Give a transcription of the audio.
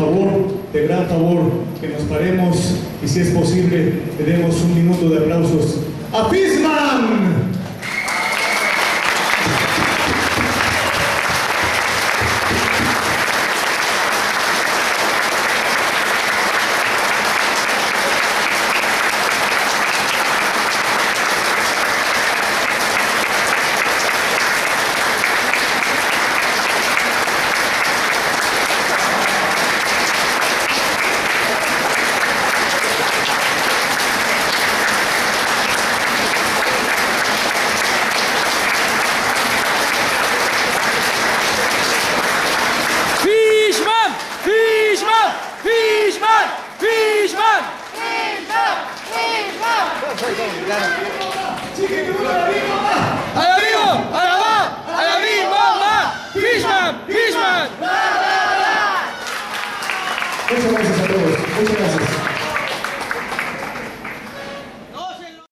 favor, de gran favor, que nos paremos y si es posible, le demos un minuto de aplausos a Pisman. Fishman! Fishman! Fishman! Fishman! ¡A la vivo! ¡A la va! ¡A la! ¡Va! ¡Fishman! ¡Fishman! Muchas gracias a todos. Muchas gracias.